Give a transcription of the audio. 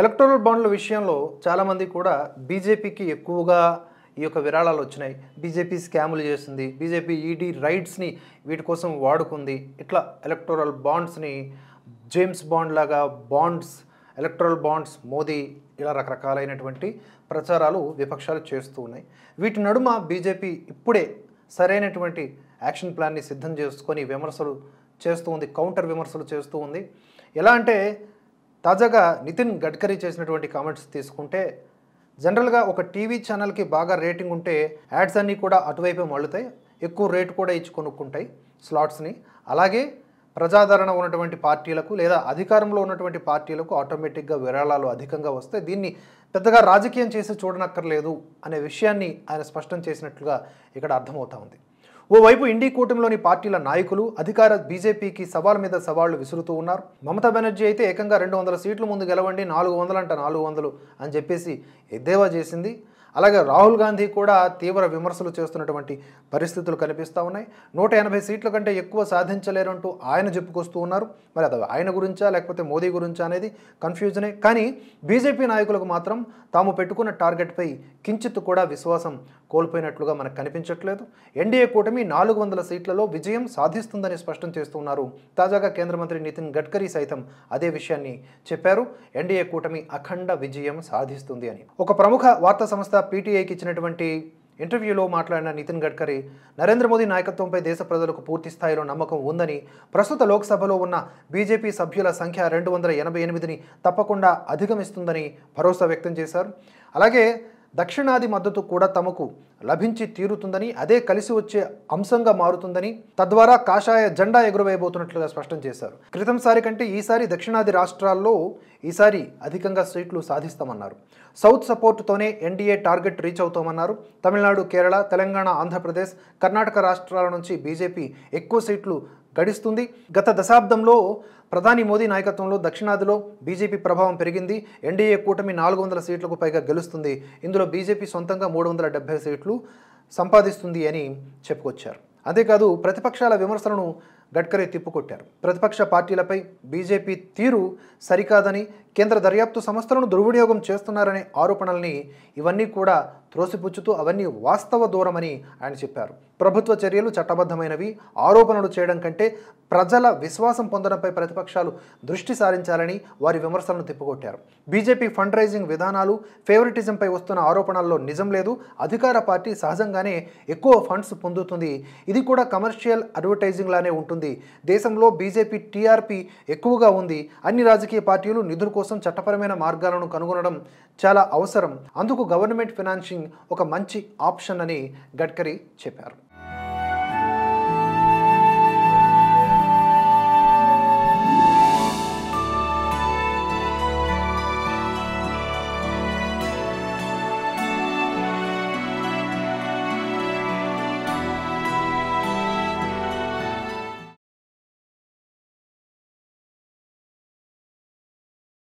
Electoral బాండ్ల విషయంలో చాలామంది కూడా బీజేపీకి ఎక్కువగా ఈ యొక్క విరాళాలు వచ్చినాయి. బీజేపీ స్కాములు చేస్తుంది. బీజేపీ ఈడీ రైట్స్ని వీటి కోసం వాడుకుంది. ఇట్లా ఎలక్టోరల్ బాండ్స్ని జేమ్స్ బాండ్ లాగా బాండ్స్ ఎలక్టోరల్ బాండ్స్ మోదీ ఇలా రకరకాలైనటువంటి ప్రచారాలు విపక్షాలు చేస్తూ ఉన్నాయి. వీటి నడుమ బీజేపీ ఇప్పుడే సరైనటువంటి యాక్షన్ ప్లాన్ని సిద్ధం చేసుకొని విమర్శలు చేస్తూ ఉంది కౌంటర్ విమర్శలు చేస్తూ ఉంది. ఎలా అంటే తాజాగా నితిన్ గడ్కరీ చేసినటువంటి కామెంట్స్ తీసుకుంటే జనరల్గా ఒక టీవీ ఛానల్కి బాగా రేటింగ్ ఉంటే యాడ్స్ అన్నీ కూడా అటువైపే మళ్ళుతాయి. ఎక్కువ రేటు కూడా ఇచ్చి కొనుక్కుంటాయి స్లాట్స్ని. అలాగే ప్రజాదరణ ఉన్నటువంటి పార్టీలకు లేదా అధికారంలో ఉన్నటువంటి పార్టీలకు ఆటోమేటిక్గా విరాళాలు అధికంగా వస్తాయి. దీన్ని పెద్దగా రాజకీయం చేసి చూడనక్కర్లేదు అనే విషయాన్ని ఆయన స్పష్టం చేసినట్లుగా ఇక్కడ అర్థమవుతా ఉంది. ఓవైపు ఇండీ కూటమిలోని పార్టీల నాయకులు అధికార బీజేపీకి సవాల్ మీద సవాళ్ళు విసురుతూ ఉన్నారు. మమతా బెనర్జీ అయితే ఏకంగా రెండు వందల సీట్ల ముందు గెలవండి నాలుగు వందలు నాలుగు వందలు అని చెప్పేసి ఎద్దేవా చేసింది. అలాగే రాహుల్ గాంధీ కూడా తీవ్ర విమర్శలు చేస్తున్నటువంటి పరిస్థితులు కనిపిస్తూ ఉన్నాయి. నూట ఎనభై సీట్ల కంటే ఎక్కువ సాధించలేరంటూ ఆయన చెప్పుకొస్తూ ఉన్నారు. మరి అది ఆయన గురించా లేకపోతే మోదీ గురించా అనేది కన్ఫ్యూజనే. కానీ బీజేపీ నాయకులకు మాత్రం తాము పెట్టుకున్న టార్గెట్పై కించిత్ కూడా విశ్వాసం కోల్పోయినట్లుగా మనకు కనిపించట్లేదు. ఎన్డీఏ కూటమి నాలుగు వందల సీట్లలో విజయం సాధిస్తుందని స్పష్టం చేస్తున్నారు. తాజాగా కేంద్ర మంత్రి నితిన్ గడ్కరీ సైతం అదే విషయాన్ని చెప్పారు. ఎన్డీఏ కూటమి అఖండ విజయం సాధిస్తుంది అని. ఒక ప్రముఖ వార్తా సంస్థ పీటీఐకి ఇచ్చినటువంటి ఇంటర్వ్యూలో మాట్లాడిన నితిన్ గడ్కరీ నరేంద్ర మోదీ నాయకత్వంపై దేశ ప్రజలకు పూర్తి స్థాయిలో నమ్మకం ఉందని ప్రస్తుత లోక్సభలో ఉన్న బీజేపీ సభ్యుల సంఖ్య రెండు వందల ఎనభై ఎనిమిదిని తప్పకుండా అధిగమిస్తుందని భరోసా వ్యక్తం చేశారు. అలాగే దక్షిణాది మద్దతు కూడా తమకు లభించి తీరుతుందని అదే కలిసి వచ్చే అంశంగా మారుతుందని తద్వారా కాషాయ జెండా ఎగురవేయబోతున్నట్లుగా స్పష్టం చేశారు. క్రితంసారి కంటే ఈసారి దక్షిణాది రాష్ట్రాల్లో ఈసారి అధికంగా సీట్లు సాధిస్తామన్నారు. సౌత్ సపోర్టుతోనే ఎన్డీఏ టార్గెట్ రీచ్ అవుతామన్నారు. తమిళనాడు కేరళ తెలంగాణ ఆంధ్రప్రదేశ్ కర్ణాటక రాష్ట్రాల నుంచి బీజేపీ ఎక్కువ సీట్లు గడిస్తుంది. గత దశాబ్దంలో ప్రధాని మోదీ నాయకత్వంలో దక్షిణాదిలో బీజేపీ ప్రభావం పెరిగింది. ఎన్డీఏ కూటమి నాలుగు వందల సీట్లకు పైగా గెలుస్తుంది. ఇందులో బీజేపీ సొంతంగా మూడు వందల డెబ్బై కోట్లు సంపాదిస్తుంది అని చెప్పుకొచ్చారు. అంతేకాదు ప్రతిపక్షాల విమర్శలను గడ్కరీ తిప్పుకొట్టారు. ప్రతిపక్ష పార్టీలపై బీజేపీ తీరు సరికాదని కేంద్ర దర్యాప్తు సంస్థలను దుర్వినియోగం చేస్తున్నారనే ఆరోపణల్ని ఇవన్నీ కూడా త్రోసిపుచ్చుతూ అవన్నీ వాస్తవ దూరమని ఆయన చెప్పారు. ప్రభుత్వ చర్యలు చట్టబద్ధమైనవి. ఆరోపణలు చేయడం కంటే ప్రజల విశ్వాసం పొందడంపై ప్రతిపక్షాలు దృష్టి సారించాలని వారి విమర్శలను తిప్పుకొట్టారు. బీజేపీ ఫండ్ రైజింగ్ విధానాలు ఫేవరెటిజంపై వస్తున్న ఆరోపణల్లో నిజం లేదు. అధికార పార్టీ సహజంగానే ఎక్కువ ఫండ్స్ పొందుతుంది. ఇది కూడా కమర్షియల్ అడ్వర్టైజింగ్ లానే ఉంటుంది. దేశంలో బీజేపీ టీఆర్పీ ఎక్కువగా ఉంది. అన్ని రాజకీయ పార్టీలు నిధుల కోసం చట్టపరమైన మార్గాలను కనుగొనడం చాలా అవసరం. అందుకు గవర్నమెంట్ ఒక మంచి ఆప్షన్ అని గడ్కరీ చెప్పారు.